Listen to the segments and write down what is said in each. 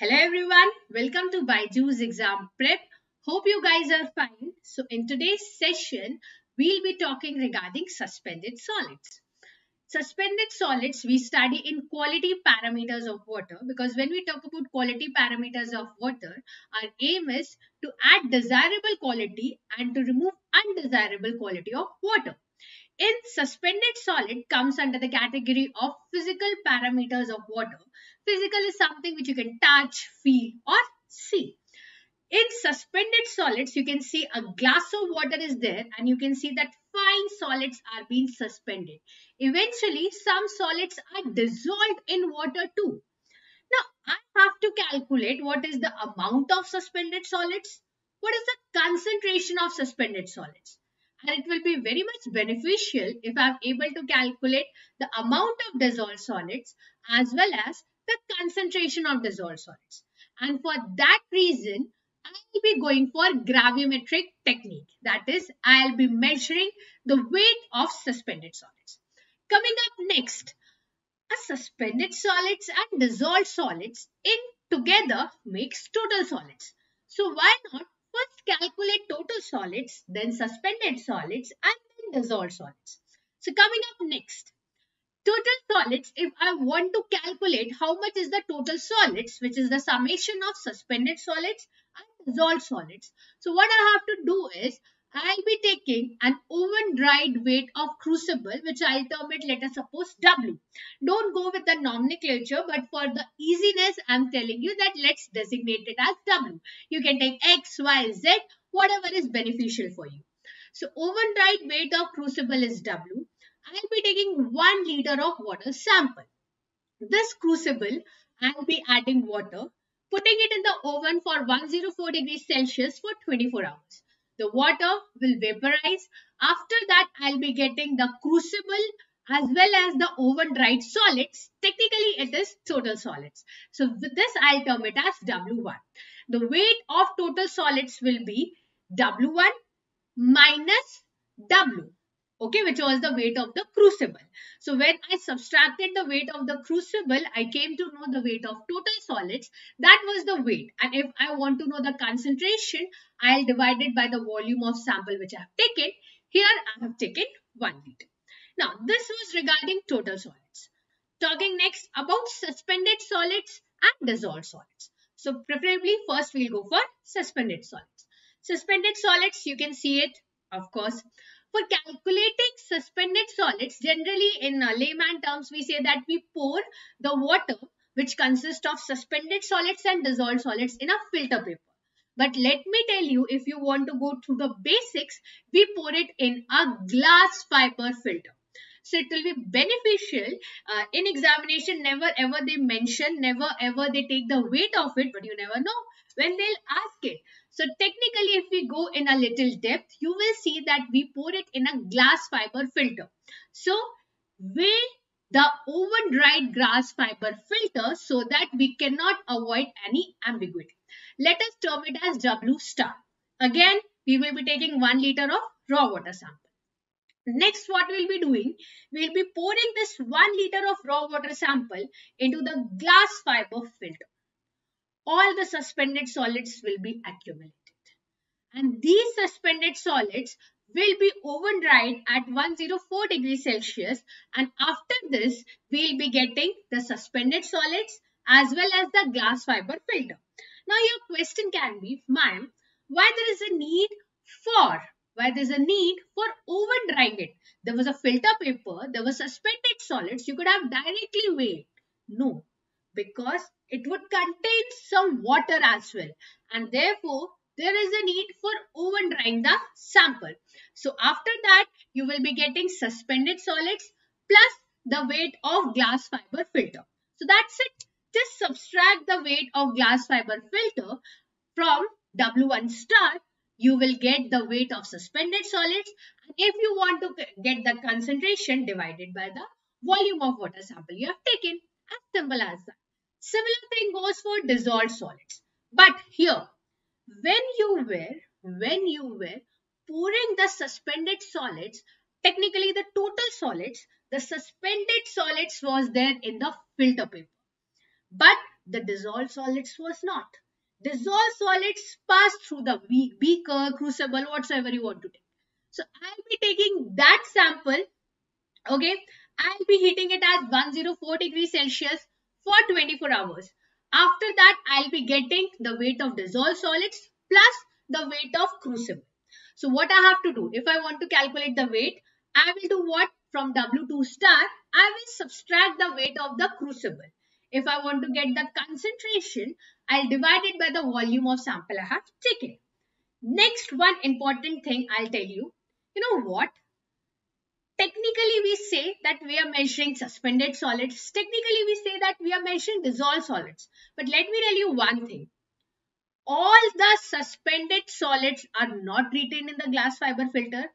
Hello everyone, welcome to Byju's exam prep. Hope you guys are fine. So in today's session, we'll be talking regarding suspended solids. Suspended solids we study in quality parameters of water because when we talk about quality parameters of water, our aim is to add desirable quality and to remove undesirable quality of water. In suspended solid comes under the category of physical parameters of water Physical is something which you can touch, feel or see. In suspended solids, you can see a glass of water is there and you can see that fine solids are being suspended. Eventually, some solids are dissolved in water too. Now, I have to calculate what is the amount of suspended solids, what is the concentration of suspended solids. And it will be very much beneficial if I am able to calculate the amount of dissolved solids as well as the concentration of dissolved solids. And for that reason, I'll be going for gravimetric technique. That is, I'll be measuring the weight of suspended solids. Coming up next, a suspended solids and dissolved solids in together makes total solids. So why not first calculate solids, then suspended solids and then dissolved solids. So coming up next, total solids, if I want to calculate how much is the total solids, which is the summation of suspended solids and dissolved solids. So what I have to do is, I'll be taking an oven dried weight of crucible, which I'll term it, let us suppose W. Don't go with the nomenclature, but for the easiness, I'm telling you that let's designate it as W. You can take X, Y, Z, whatever is beneficial for you. So oven dried weight of crucible is W. I'll be taking 1 liter of water sample. This crucible, I'll be adding water, putting it in the oven for 104 degrees Celsius for 24 hours. The water will vaporize. After that, I'll be getting the crucible as well as the oven dried solids. Technically, it is total solids. So, with this, I'll term it as W1. The weight of total solids will be W1 minus W okay, which was the weight of the crucible. So when I subtracted the weight of the crucible, I came to know the weight of total solids. That was the weight. And if I want to know the concentration, I'll divide it by the volume of sample which I have taken. Here I have taken 1 liter. Now this was regarding total solids. Talking next about suspended solids and dissolved solids. So preferably first we'll go for suspended solids. Suspended solids, you can see it, of course. For calculating suspended solids, generally in uh, layman terms, we say that we pour the water which consists of suspended solids and dissolved solids in a filter paper. But let me tell you, if you want to go through the basics, we pour it in a glass fiber filter. So it will be beneficial uh, in examination. Never ever they mention, never ever they take the weight of it, but you never know when they'll ask it. So technically, if we go in a little depth, you will see that we pour it in a glass fiber filter. So weigh the oven dried glass fiber filter so that we cannot avoid any ambiguity. Let us term it as W star. Again, we will be taking 1 liter of raw water sample. Next, what we'll be doing, we'll be pouring this 1 liter of raw water sample into the glass fiber filter all the suspended solids will be accumulated. And these suspended solids will be oven dried at 104 degrees Celsius and after this we'll be getting the suspended solids as well as the glass fiber filter. Now your question can be, ma'am, why there is a need for, why there is a need for oven drying it? There was a filter paper, there was suspended solids, you could have directly weighed. No, because it would contain some water as well and therefore there is a need for oven drying the sample. So after that you will be getting suspended solids plus the weight of glass fiber filter. So that's it. Just subtract the weight of glass fiber filter from W1 star. You will get the weight of suspended solids. And if you want to get the concentration divided by the volume of water sample you have taken. As simple as that. Similar thing goes for dissolved solids. But here, when you were, when you were pouring the suspended solids, technically the total solids, the suspended solids was there in the filter paper. But The dissolved solids was not. Dissolved solids pass through the beaker, crucible, whatsoever you want to take. So I'll be taking that sample. Okay. I'll be heating it at 104 degrees Celsius for 24 hours. After that, I'll be getting the weight of dissolved solids plus the weight of crucible. So what I have to do, if I want to calculate the weight, I will do what? From W2 star, I will subtract the weight of the crucible. If I want to get the concentration, I'll divide it by the volume of sample I have taken. Next one important thing I'll tell you. You know what? Technically, we say that we are measuring suspended solids. Technically, we say that we are measuring dissolved solids. But let me tell you one thing. All the suspended solids are not retained in the glass fiber filter.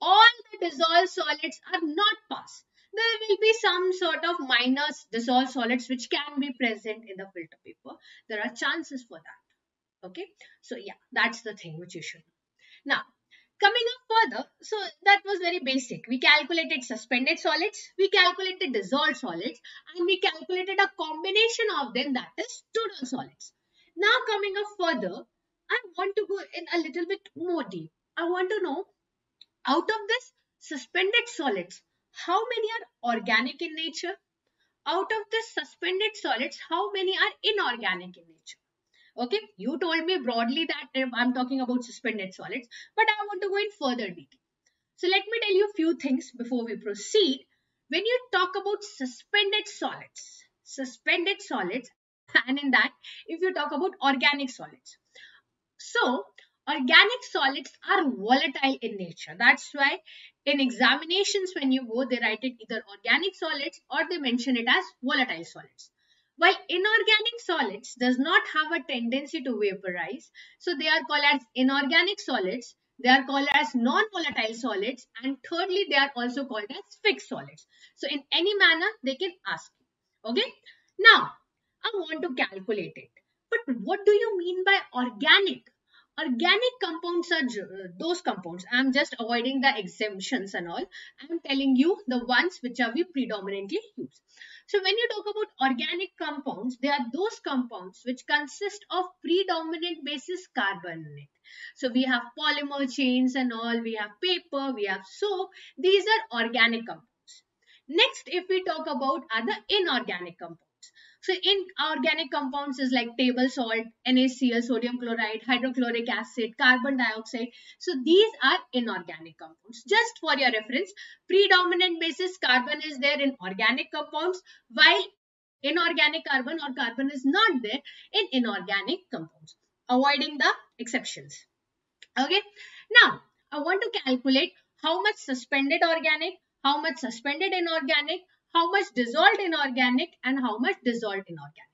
All the dissolved solids are not passed there will be some sort of minor dissolved solids which can be present in the filter paper. There are chances for that. Okay. So yeah, that's the thing which you should know. Now, coming up further, so that was very basic. We calculated suspended solids, we calculated dissolved solids, and we calculated a combination of them that is total solids. Now coming up further, I want to go in a little bit more deep. I want to know out of this suspended solids, how many are organic in nature? Out of the suspended solids, how many are inorganic in nature? Okay, you told me broadly that I'm talking about suspended solids, but I want to go in further detail. So let me tell you a few things before we proceed. When you talk about suspended solids, suspended solids, and in that, if you talk about organic solids. So, organic solids are volatile in nature. That's why in examinations, when you go, they write it either organic solids or they mention it as volatile solids. While inorganic solids does not have a tendency to vaporize, so they are called as inorganic solids, they are called as non-volatile solids, and thirdly, they are also called as fixed solids. So in any manner, they can ask you. Okay. Now, I want to calculate it. But what do you mean by organic? Organic compounds are uh, those compounds. I'm just avoiding the exemptions and all. I'm telling you the ones which are we predominantly use. So when you talk about organic compounds, they are those compounds which consist of predominant basis carbon in it. So we have polymer chains and all, we have paper, we have soap. These are organic compounds. Next, if we talk about other inorganic compounds. So inorganic compounds is like table salt, NaCl, sodium chloride, hydrochloric acid, carbon dioxide. So these are inorganic compounds. Just for your reference, predominant basis carbon is there in organic compounds while inorganic carbon or carbon is not there in inorganic compounds. Avoiding the exceptions. Okay. Now, I want to calculate how much suspended organic, how much suspended inorganic, how much dissolved inorganic and how much dissolved inorganic.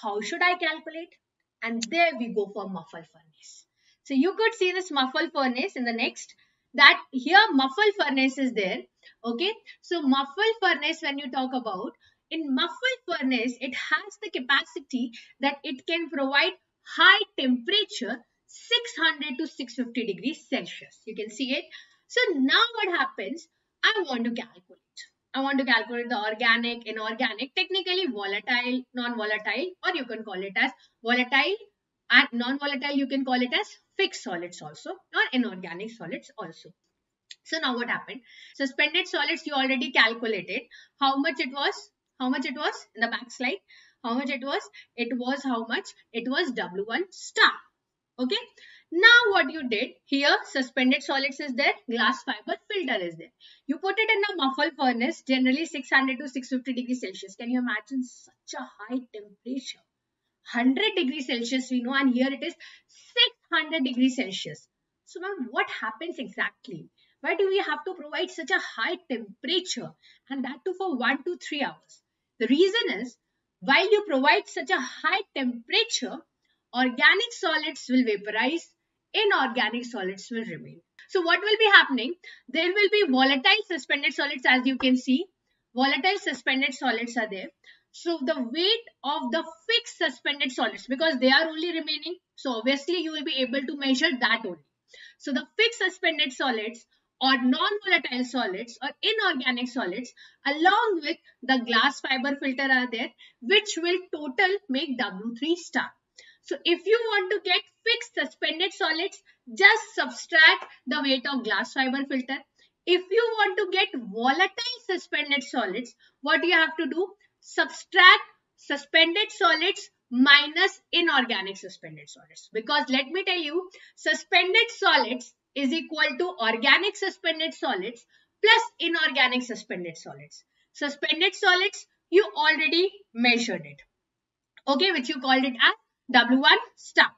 How should I calculate? And there we go for muffle furnace. So you could see this muffle furnace in the next that here muffle furnace is there. Okay. So muffle furnace when you talk about in muffle furnace it has the capacity that it can provide high temperature 600 to 650 degrees Celsius. You can see it. So now what happens? I want to calculate. I want to calculate the organic, inorganic, technically volatile, non-volatile, or you can call it as volatile and non-volatile, you can call it as fixed solids also, or inorganic solids also. So now what happened? Suspended solids, you already calculated how much it was, how much it was in the back slide, how much it was, it was how much, it was W1 star. Okay. Now what you did here suspended solids is there glass fiber filter is there. You put it in a muffle furnace generally 600 to 650 degrees Celsius. Can you imagine such a high temperature? 100 degrees Celsius we know and here it is 600 degrees Celsius. So now what happens exactly? Why do we have to provide such a high temperature and that too for 1 to 3 hours? The reason is while you provide such a high temperature, organic solids will vaporize inorganic solids will remain. So what will be happening? There will be volatile suspended solids as you can see. Volatile suspended solids are there. So the weight of the fixed suspended solids because they are only remaining. So obviously you will be able to measure that only. So the fixed suspended solids or non-volatile solids or inorganic solids along with the glass fiber filter are there which will total make W3 star. So if you want to get fixed suspended solids, just subtract the weight of glass fiber filter. If you want to get volatile suspended solids, what you have to do? Subtract suspended solids minus inorganic suspended solids. Because let me tell you, suspended solids is equal to organic suspended solids plus inorganic suspended solids. Suspended solids, you already measured it. Okay, which you called it as W1 star.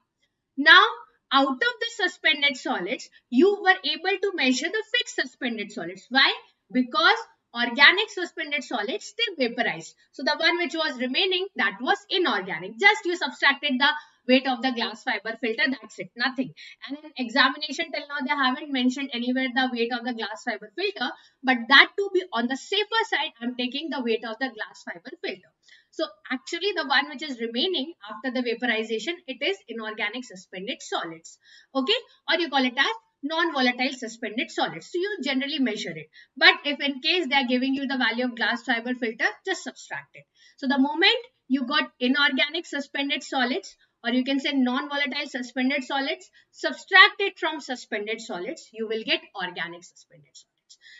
Now, out of the suspended solids, you were able to measure the fixed suspended solids. Why? Because organic suspended solids, they vaporized. So the one which was remaining, that was inorganic. Just you subtracted the weight of the glass fiber filter, that's it, nothing. And in examination till now, they haven't mentioned anywhere the weight of the glass fiber filter, but that to be on the safer side, I'm taking the weight of the glass fiber filter. So actually the one which is remaining after the vaporization, it is inorganic suspended solids. Okay, or you call it as non-volatile suspended solids. So you generally measure it. But if in case they are giving you the value of glass fiber filter, just subtract it. So the moment you got inorganic suspended solids or you can say non-volatile suspended solids, subtract it from suspended solids, you will get organic suspended solids.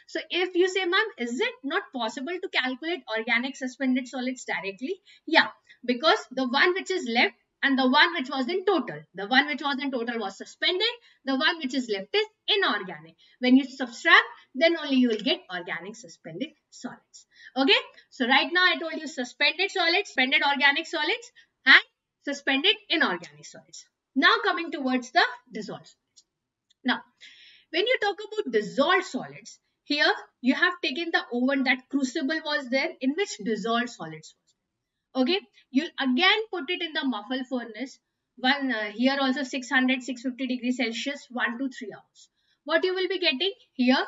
So if you say, ma'am, is it not possible to calculate organic suspended solids directly? Yeah, because the one which is left and the one which was in total. The one which was in total was suspended. The one which is left is inorganic. When you subtract, then only you will get organic suspended solids. Okay. So right now I told you suspended solids, suspended organic solids and suspended inorganic solids. Now coming towards the dissolved solids. Now, when you talk about dissolved solids, here you have taken the oven that crucible was there in which dissolved solids was. okay? You'll again put it in the muffle furnace one uh, here also 600 650 degrees celsius 1 to 3 hours. What you will be getting here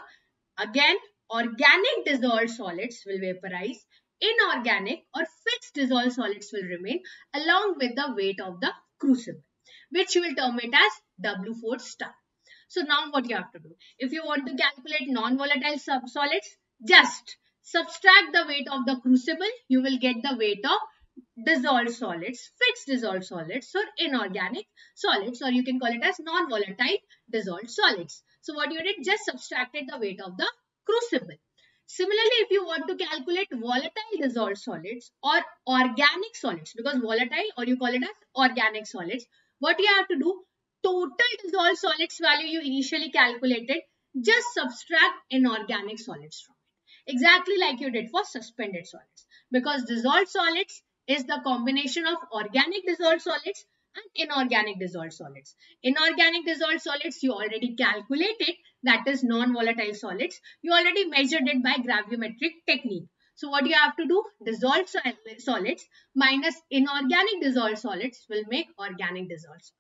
again organic dissolved solids will vaporize inorganic or fixed dissolved solids will remain along with the weight of the crucible which you will term it as w4 star so now what you have to do if you want to calculate non-volatile solids just subtract the weight of the crucible you will get the weight of dissolved solids, fixed dissolved solids or inorganic solids or you can call it as non-volatile dissolved solids. So what you did just subtracted the weight of the crucible. Similarly, if you want to calculate volatile dissolved solids or organic solids because volatile or you call it as organic solids, what you have to do, total dissolved solids value you initially calculated, just subtract inorganic solids from it. Exactly like you did for suspended solids because dissolved solids is the combination of organic dissolved solids and inorganic dissolved solids. Inorganic dissolved solids you already calculated that is non-volatile solids. You already measured it by gravimetric technique. So what you have to do? Dissolved solids minus inorganic dissolved solids will make organic dissolved solids.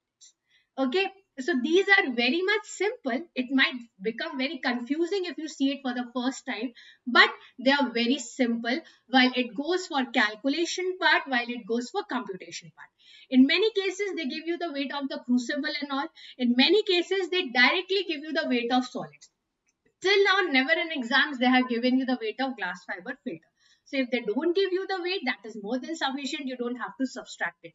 Okay. So these are very much simple. It might become very confusing if you see it for the first time, but they are very simple while it goes for calculation part, while it goes for computation part. In many cases, they give you the weight of the crucible and all. In many cases, they directly give you the weight of solids. Till now, never in exams, they have given you the weight of glass fiber filter. So if they don't give you the weight, that is more than sufficient. You don't have to subtract it.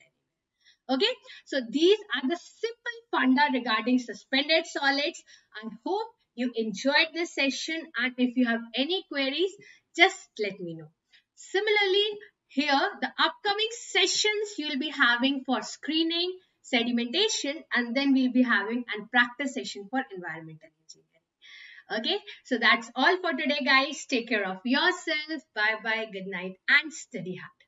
Okay, so these are the simple funda regarding suspended solids. I hope you enjoyed this session and if you have any queries, just let me know. Similarly, here the upcoming sessions you'll be having for screening, sedimentation and then we'll be having a practice session for environmental engineering. Okay, so that's all for today guys. Take care of yourself. Bye bye, good night and study hard.